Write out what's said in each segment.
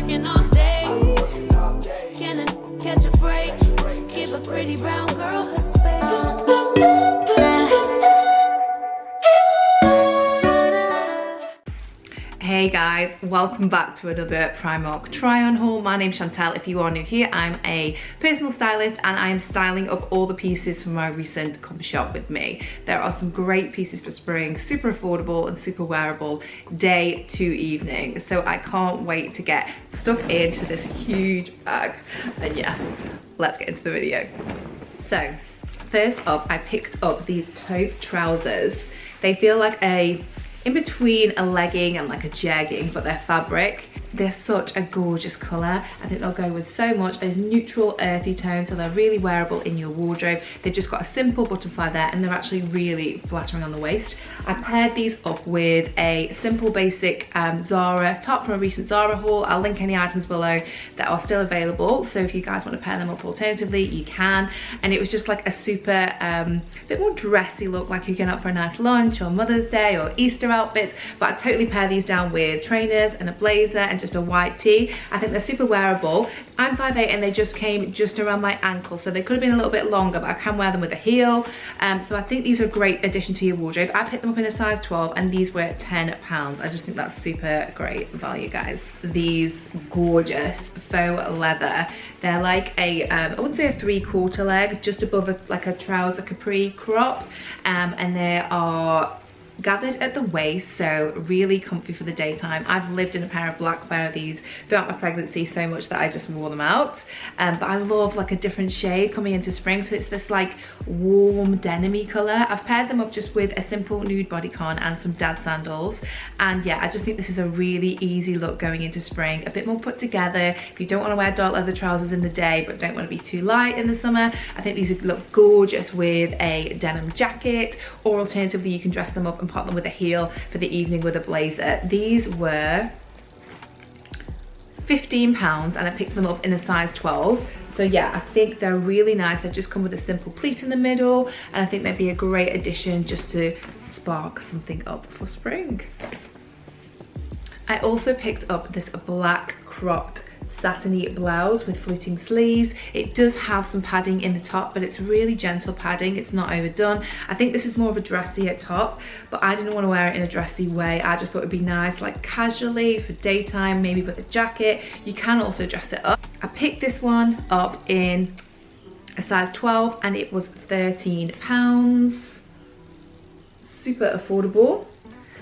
working all day. Can I catch a break? Give a pretty brown girl her Hey guys, welcome back to another Primark try on haul. My name's Chantel. If you are new here, I'm a personal stylist and I am styling up all the pieces from my recent come shop with me. There are some great pieces for spring, super affordable and super wearable day to evening. So I can't wait to get stuck into this huge bag. And yeah, let's get into the video. So first up, I picked up these taupe trousers. They feel like a in between a legging and like a jegging, but they're fabric. They're such a gorgeous colour. I think they'll go with so much. A neutral earthy tone, so they're really wearable in your wardrobe. They've just got a simple butterfly there and they're actually really flattering on the waist. I paired these up with a simple basic um, Zara top from a recent Zara haul. I'll link any items below that are still available. So if you guys want to pair them up alternatively, you can. And it was just like a super, um, bit more dressy look, like you're going out for a nice lunch or Mother's Day or Easter outfits. But I totally pair these down with trainers and a blazer and just a white tee. I think they're super wearable. I'm 5'8 and they just came just around my ankle, so they could have been a little bit longer, but I can wear them with a heel. Um, so I think these are a great addition to your wardrobe. I picked them up in a size 12 and these were 10 pounds. I just think that's super great value, guys. These gorgeous faux leather. They're like a, um, I wouldn't say a three quarter leg, just above a, like a trouser capri crop. Um, and they are gathered at the waist so really comfy for the daytime. I've lived in a pair of black these throughout my pregnancy so much that i just wore them out. Um, but i love like a different shade coming into spring. So it's this like warm denimy color i've paired them up just with a simple nude bodycon and some dad sandals. And yeah i just think this is a really easy look going into spring. A bit more put together. If you don't want to wear dark leather trousers in the day but don't want to be too light in the summer. I think these look gorgeous with a denim jacket or alternatively you can dress them up and pop them with a heel for the evening with a blazer. These were 15 pounds and I picked them up in a size 12. So yeah, I think they're really nice. They've just come with a simple pleat in the middle and I think they'd be a great addition just to spark something up for spring. I also picked up this black cropped satiny blouse with fluting sleeves. It does have some padding in the top, but it's really gentle padding. It's not overdone. I think this is more of a dressier top, but I didn't want to wear it in a dressy way. I just thought it'd be nice, like casually for daytime, maybe with a jacket. You can also dress it up. I picked this one up in a size 12 and it was 13 pounds. Super affordable.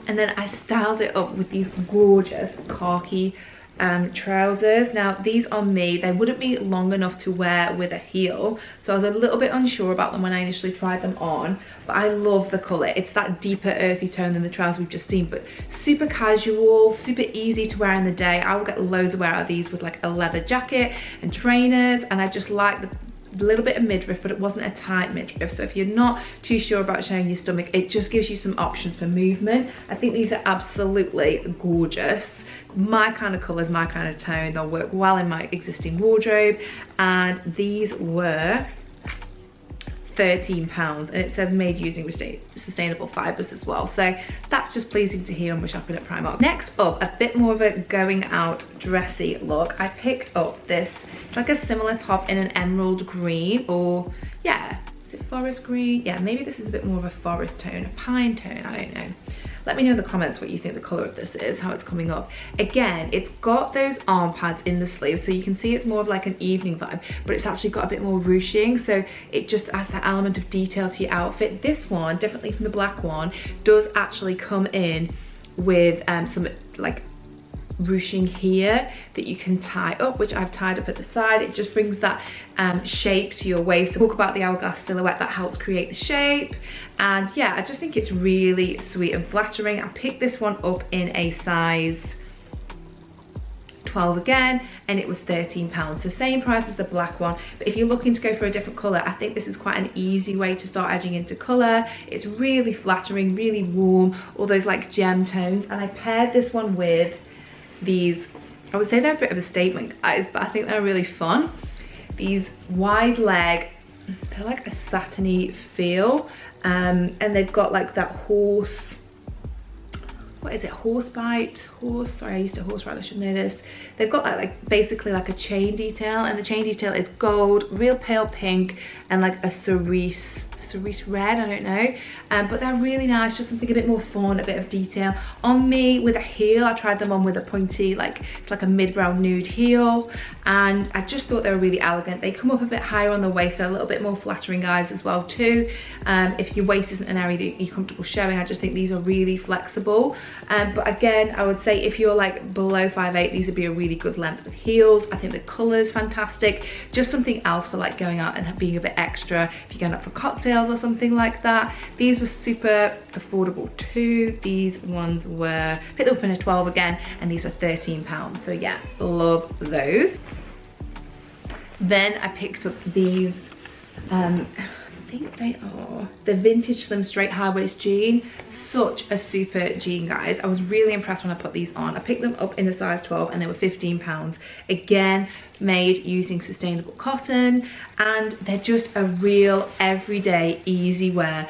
And then I styled it up with these gorgeous khaki um, trousers. Now these on me, they wouldn't be long enough to wear with a heel. So I was a little bit unsure about them when I initially tried them on, but I love the color. It's that deeper earthy tone than the trousers we've just seen, but super casual, super easy to wear in the day. I will get loads of wear out of these with like a leather jacket and trainers. And I just like the little bit of midriff but it wasn't a tight midriff so if you're not too sure about showing your stomach it just gives you some options for movement i think these are absolutely gorgeous my kind of colors, my kind of tone. They'll work well in my existing wardrobe. And these were 13 pounds and it says made using sustainable fibers as well so that's just pleasing to hear when we're shopping at Primark next up a bit more of a going out dressy look I picked up this like a similar top in an emerald green or yeah is it forest green yeah maybe this is a bit more of a forest tone a pine tone I don't know let me know in the comments what you think the color of this is, how it's coming up. Again, it's got those arm pads in the sleeves, so you can see it's more of like an evening vibe, but it's actually got a bit more ruching, so it just adds that element of detail to your outfit. This one, differently from the black one, does actually come in with um, some like ruching here that you can tie up, which I've tied up at the side. It just brings that um, shape to your waist. So talk about the hourglass silhouette that helps create the shape. And yeah, I just think it's really sweet and flattering. I picked this one up in a size 12 again and it was 13 pounds so same price as the black one but if you're looking to go for a different color i think this is quite an easy way to start edging into color it's really flattering really warm all those like gem tones and i paired this one with these, I would say they're a bit of a statement guys, but I think they're really fun. These wide leg, they're like a satiny feel. Um, and they've got like that horse what is it horse bite horse sorry i used to horse ride i should know this they've got like, like basically like a chain detail and the chain detail is gold real pale pink and like a cerise cerise red, I don't know. Um, but they're really nice, just something a bit more fun, a bit of detail. On me with a heel, I tried them on with a pointy, like it's like a mid-brow nude heel. And I just thought they were really elegant. They come up a bit higher on the waist, so a little bit more flattering guys as well too. Um, if your waist isn't an area that you're comfortable showing, I just think these are really flexible. Um, but again, I would say if you're like below 5'8", these would be a really good length of heels. I think the colour is fantastic. Just something else for like going out and being a bit extra. If you're going out for cocktails, or something like that. These were super affordable too. These ones were, picked up in a 12 again, and these were 13 pounds. So yeah, love those. Then I picked up these, um, think they are. The vintage slim straight high waist jean. Such a super jean guys. I was really impressed when i put these on. I picked them up in a size 12 and they were 15 pounds. Again made using sustainable cotton. And they're just a real everyday easy wear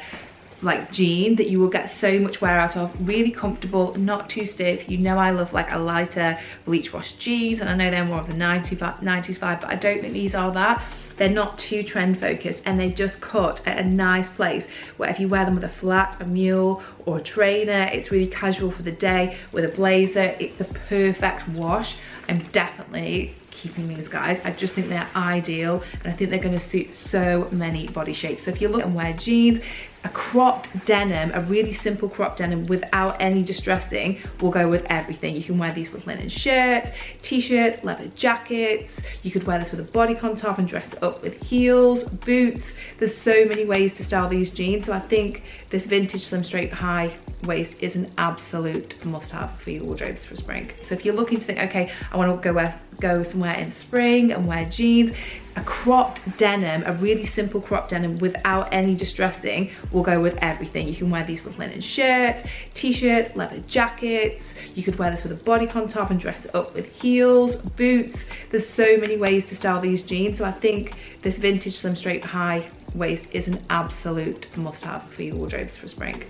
like jean that you will get so much wear out of. Really comfortable not too stiff. You know i love like a lighter bleach wash jeans and i know they're more of the 90, 90s vibe but i don't think these are that. They're not too trend focused and they just cut at a nice place where if you wear them with a flat a mule or a trainer it's really casual for the day. With a blazer it's the perfect wash. I'm definitely keeping these guys. I just think they're ideal and I think they're gonna suit so many body shapes. So if you look and wear jeans, a cropped denim, a really simple cropped denim without any distressing will go with everything. You can wear these with linen shirts, t-shirts, leather jackets. You could wear this with a bodycon top and dress it up with heels, boots. There's so many ways to style these jeans. So I think this vintage slim straight high waist is an absolute must have for your wardrobes for spring. So if you're looking to think, okay, I wanna go, wear, go somewhere in spring and wear jeans, a cropped denim, a really simple cropped denim without any distressing will go with everything. You can wear these with linen shirts, t-shirts, leather jackets. You could wear this with a bodycon top and dress it up with heels, boots. There's so many ways to style these jeans. So I think this vintage slim straight high waist is an absolute must have for your wardrobes for spring.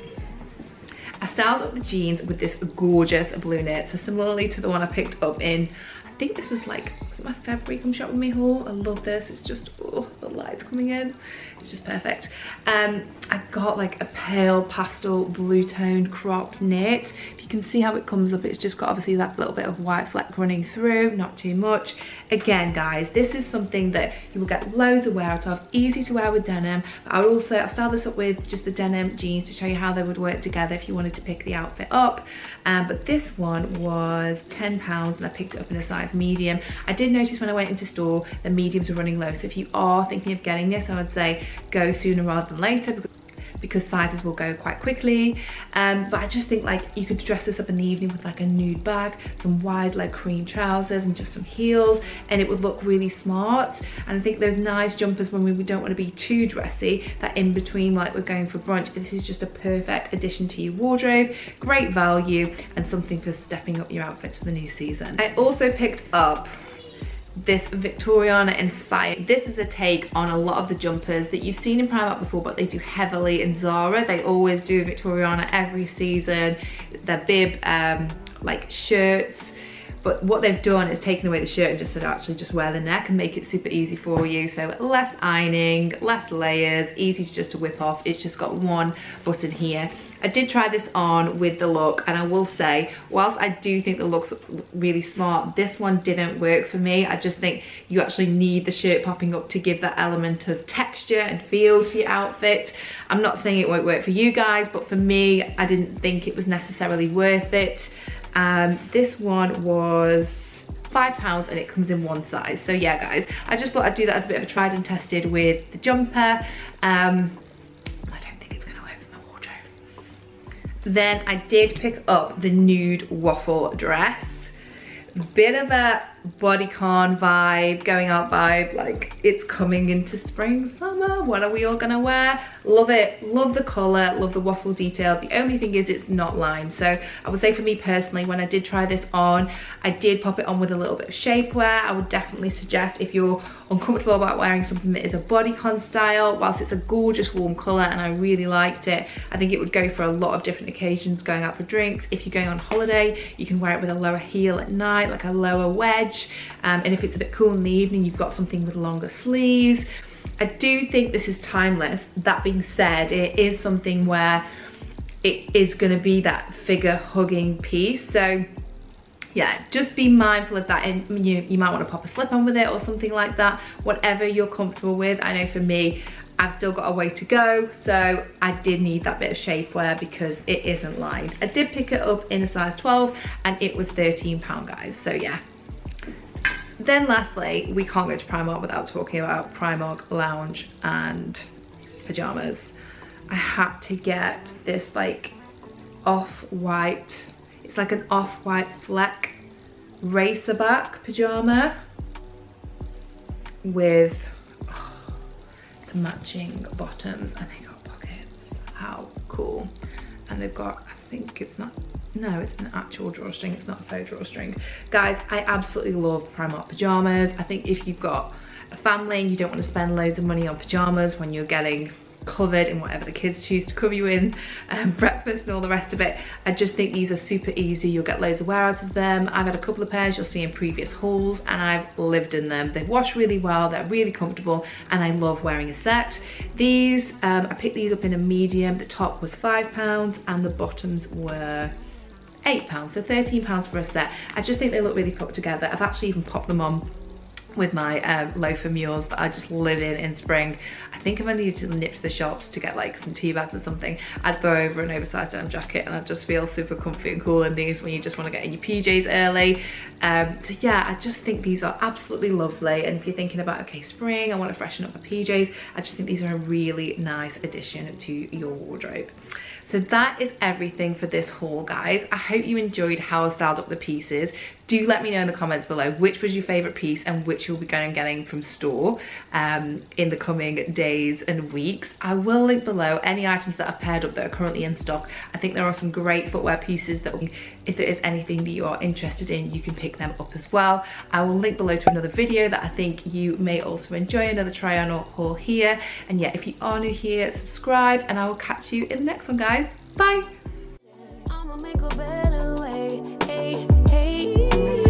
I styled up the jeans with this gorgeous blue knit. So similarly to the one I picked up in think this was like, was my February come shop with me haul? I love this. It's just, oh, light's coming in. It's just perfect. Um, I got like a pale pastel blue tone crop knit. If you can see how it comes up, it's just got obviously that little bit of white fleck running through, not too much. Again, guys, this is something that you will get loads of wear out of, easy to wear with denim. But I would also, I've styled this up with just the denim jeans to show you how they would work together if you wanted to pick the outfit up. Um, but this one was 10 pounds and I picked it up in a size medium. I did notice when I went into store, the mediums were running low. So if you are thinking of getting this, I would say go sooner rather than later because sizes will go quite quickly. Um, but I just think like you could dress this up in the evening with like a nude bag, some wide leg cream trousers and just some heels and it would look really smart. And I think those nice jumpers when we don't want to be too dressy, that in between like we're going for brunch, this is just a perfect addition to your wardrobe, great value and something for stepping up your outfits for the new season. I also picked up this Victoriana inspired. This is a take on a lot of the jumpers that you've seen in Primark before, but they do heavily in Zara. They always do Victoriana every season. Their bib, um, like shirts, but what they've done is taken away the shirt and just said actually just wear the neck and make it super easy for you. So less ironing, less layers, easy to just whip off. It's just got one button here. I did try this on with the look and I will say, whilst I do think the look's really smart, this one didn't work for me. I just think you actually need the shirt popping up to give that element of texture and feel to your outfit. I'm not saying it won't work for you guys, but for me, I didn't think it was necessarily worth it. Um, this one was five pounds and it comes in one size. So yeah, guys, I just thought I'd do that as a bit of a tried and tested with the jumper. Um, I don't think it's gonna work my wardrobe. Then I did pick up the nude waffle dress. Bit of a bodycon vibe, going out vibe, like it's coming into spring, summer, what are we all gonna wear? Love it, love the color, love the waffle detail. The only thing is it's not lined. So I would say for me personally, when I did try this on, I did pop it on with a little bit of shapewear. I would definitely suggest if you're uncomfortable about wearing something that is a bodycon style, whilst it's a gorgeous warm color and I really liked it, I think it would go for a lot of different occasions, going out for drinks. If you're going on holiday, you can wear it with a lower heel at night, like a lower wedge. Um, and if it's a bit cool in the evening, you've got something with longer sleeves. I do think this is timeless. That being said, it is something where it is gonna be that figure hugging piece. So yeah, just be mindful of that and you, you might want to pop a slip on with it or something like that, whatever you're comfortable with. I know for me, I've still got a way to go, so I did need that bit of shapewear because it isn't lined. I did pick it up in a size 12 and it was 13 pound guys, so yeah. Then lastly, we can't go to Primark without talking about Primark lounge and pajamas. I had to get this like off-white, it's like an off-white fleck racerback pajama with oh, the matching bottoms and they got pockets. How cool. And they've got, I think it's not, no, it's an actual drawstring. It's not a faux drawstring. Guys, I absolutely love Primark pajamas. I think if you've got a family and you don't want to spend loads of money on pajamas when you're getting covered in whatever the kids choose to cover you in, um, breakfast and all the rest of it. I just think these are super easy. You'll get loads of wear out of them. I've had a couple of pairs you'll see in previous hauls and I've lived in them. They wash really well, they're really comfortable and I love wearing a set. These, um, I picked these up in a medium. The top was five pounds and the bottoms were eight pounds, so 13 pounds for a set. I just think they look really put together. I've actually even popped them on with my um, loafer mules that I just live in in spring. I think if I needed to nip to the shops to get like some tea bags or something, I'd throw over an oversized denim jacket and I'd just feel super comfy and cool in these when you just want to get in your PJs early. Um, so yeah, I just think these are absolutely lovely. And if you're thinking about, okay, spring, I want to freshen up my PJs, I just think these are a really nice addition to your wardrobe. So that is everything for this haul, guys. I hope you enjoyed how I styled up the pieces. Do let me know in the comments below which was your favorite piece and which you'll be going and getting from store um, in the coming days and weeks. I will link below any items that I've paired up that are currently in stock. I think there are some great footwear pieces that if there is anything that you are interested in, you can pick them up as well. I will link below to another video that I think you may also enjoy, another try on or haul here. And yeah, if you are new here, subscribe and I will catch you in the next one, guys. Bye.